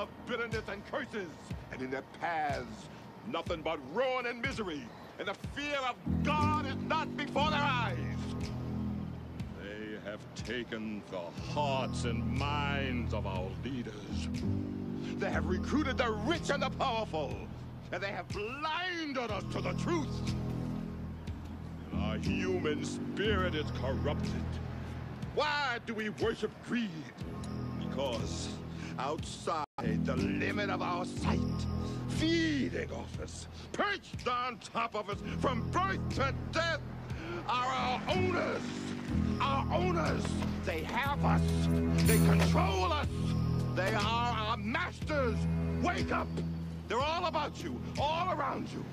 of bitterness and curses. And in their paths, nothing but ruin and misery. And the fear of God is not before their eyes. They have taken the hearts and minds of our leaders. They have recruited the rich and the powerful. And they have blinded us to the truth. And our human spirit is corrupted. Why do we worship greed? Because outside the limit of our sight, feeding off us, perched on top of us from birth to death, are our owners. Our owners. They have us. They control us. They are our masters. Wake up. They're all about you, all around you.